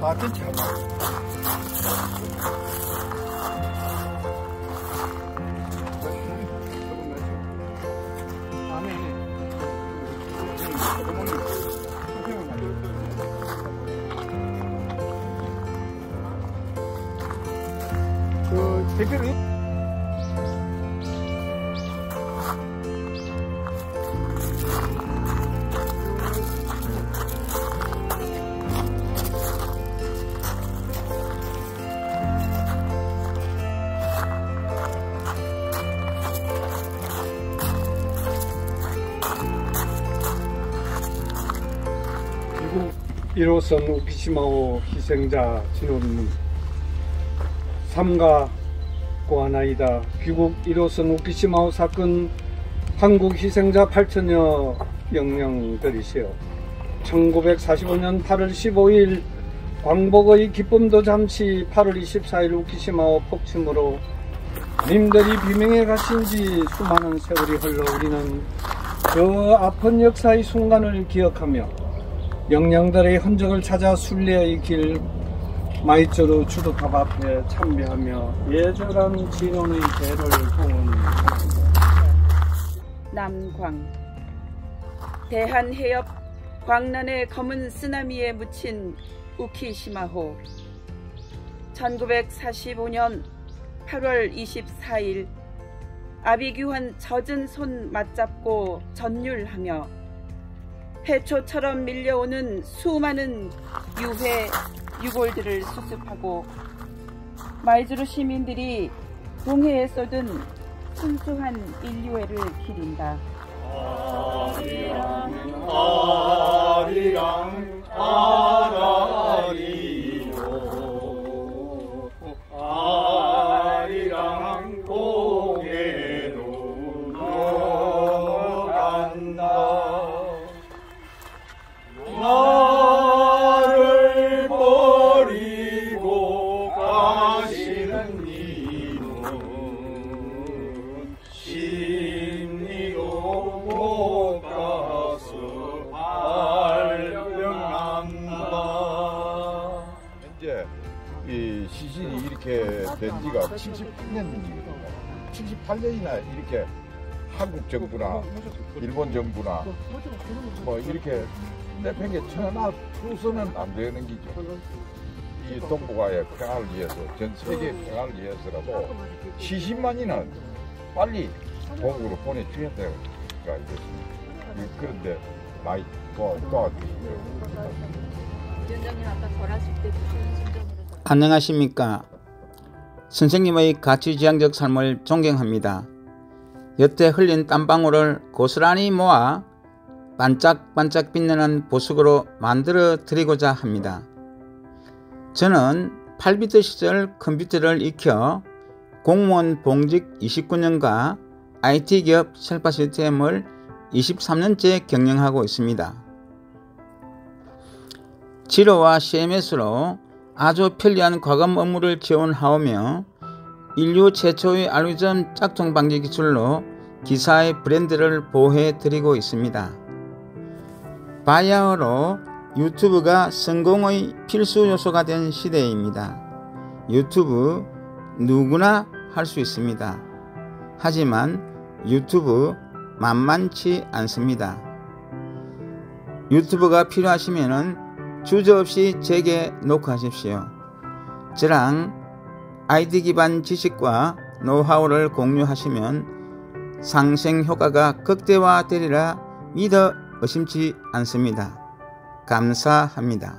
아, 괜찮아. 그 대표님 1호선 우키시마호 희생자 진원문 삼가 고아나이다. 귀국 1호선 우키시마호 사건 한국 희생자 8천여 영령들이시여 1945년 8월 15일 광복의 기쁨도 잠시 8월 24일 우키시마호 폭침으로 님들이 비명에 가신 지 수많은 세월이 흘러 우리는 그 아픈 역사의 순간을 기억하며 영령들의 흔적을 찾아 순례의 길 마이쩌루 주도탑 앞에 참배하며 예절한 진원의 대를 봉헌합니다. 남광 대한해협 광란의 검은 쓰나미에 묻힌 우키시마호 1945년 8월 24일 아비규환 젖은 손 맞잡고 전율하며 해초처럼 밀려오는 수많은 유해 유골들을 수습하고 마이즈루 시민들이 동해에 쏟은 순수한 인류애를 기린다. 이 이렇게 된 지가 78년이거든요. 78년이나 이렇게 한국 정부나 일본 정부나 뭐 이렇게 내팽개 쳐놔두서는 안 되는 기죠. 이 동북아의 평화를 위해서, 전 세계 평화를 위해서라도 시신만이는 빨리 동국으로 보내줘야 돼요. 그러니까 그런데 심정으로 절- 안녕하십니까. 선생님의 가치지향적 삶을 존경합니다. 여태 흘린 땀방울을 고스란히 모아 반짝반짝 빛나는 보석으로 만들어 드리고자 합니다. 저는 8비트 시절 컴퓨터를 익혀 공무원 봉직 29년과 IT 기업 셀파 시스템을 23년째 경영하고 있습니다. 지로와 CMS로 아주 편리한 과감 업무를 지원하오며 인류 최초의 알고리즘 짝퉁 방지 기술로 기사의 브랜드를 보호해 드리고 있습니다. 바야흐로 유튜브가 성공의 필수 요소가 된 시대입니다. 유튜브 누구나 할 수 있습니다. 하지만 유튜브 만만치 않습니다. 유튜브가 필요하시면 주저없이 제게 녹화하십시오. 저랑 아이디 기반 지식과 노하우를 공유하시면 상생 효과가 극대화되리라 믿어 의심치 않습니다. 감사합니다.